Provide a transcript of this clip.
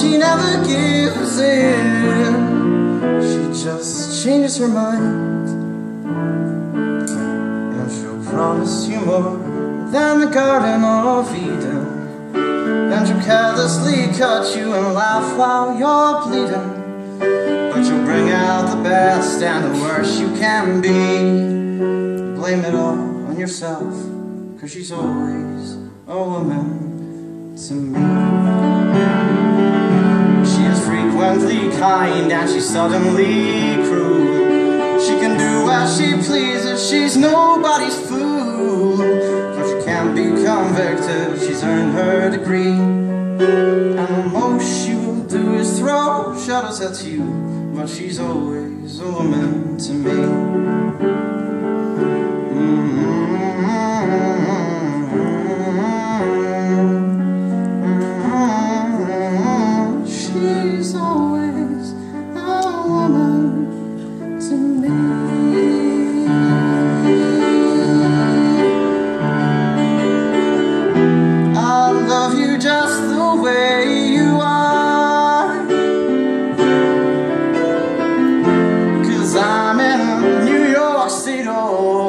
she never gives in. She just changes her mind. And she'll promise you more than the Garden of Eden. And she'll carelessly cut you and laugh while you're bleeding. But you'll bring out the best and the worst you can be. Blame it all on yourself, cause she's always a woman to me. Kind and she's suddenly cruel She can do as she pleases, she's nobody's fool But she can't be convicted, she's earned her degree. And the most she will do is throw shadows at you But she's always a woman to me Oh.